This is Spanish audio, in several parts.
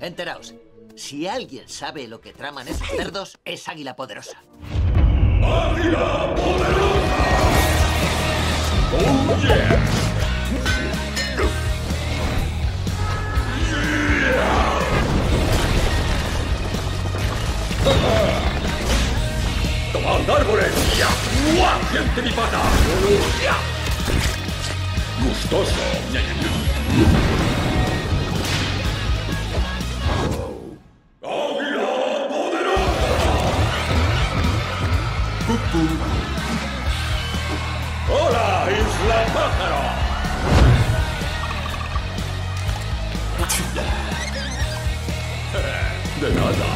Enteraos, si alguien sabe lo que traman esos cerdos, es Águila Poderosa. ¡Águila Poderosa! ¡Oh, yeah! ¡Tomad árboles! ¡Ya! ¡Siente mi pata! ¡Ya! ¡Gustoso! ¡Hola, Isla Pájaro! De nada.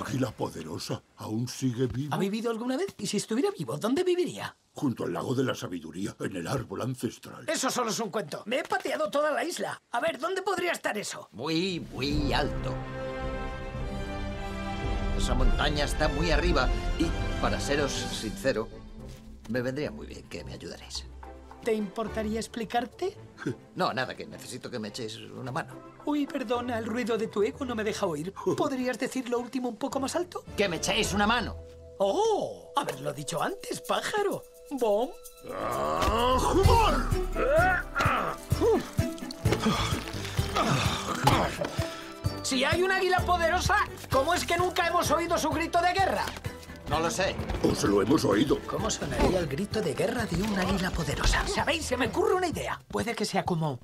Águila Poderosa aún sigue vivo ¿Ha vivido alguna vez? ¿Y si estuviera vivo, dónde viviría? junto al lago de la sabiduría en el árbol ancestral. Eso solo es un cuento. Me he pateado toda la isla. A ver, ¿dónde podría estar eso? Muy, muy alto. Esa montaña está muy arriba y, para seros sincero, me vendría muy bien que me ayudaréis. ¿Te importaría explicarte? No, nada, que necesito que me echéis una mano. Uy, perdona, el ruido de tu ego no me deja oír. ¿Podrías decir lo último un poco más alto? ¡Que me echéis una mano! ¡Oh! Haberlo dicho antes, pájaro. ¿Bom? Si hay un águila poderosa, ¿cómo es que nunca hemos oído su grito de guerra? No lo sé. Os lo hemos oído. ¿Cómo sonaría el grito de guerra de un águila poderosa? ¿Sabéis? Se me ocurre una idea. Puede que sea como...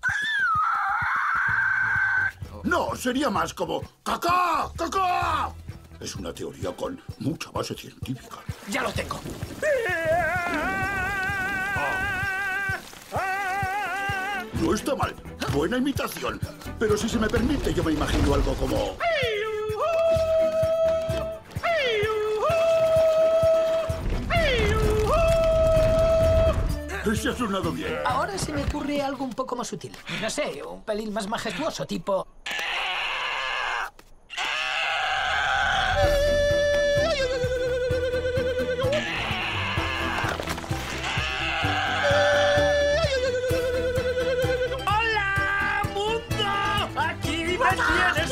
No, sería más como ¡Cacá! ¡Cacá! Es una teoría con mucha base científica. Ya lo tengo. No está mal. Buena imitación. Pero si se me permite, yo me imagino algo como... Ese ha sonado bien. Ahora se me ocurre algo un poco más sutil. No sé, un pelín más majestuoso, tipo... tienes!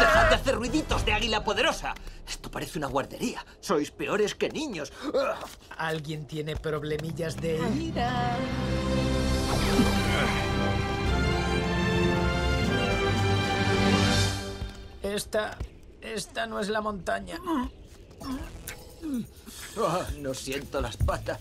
¡Dejad de hacer ruiditos de Águila Poderosa! Esto parece una guardería. Sois peores que niños. ¿Alguien tiene problemillas de ira? Esta... Esta no es la montaña. Ah, no siento las patas.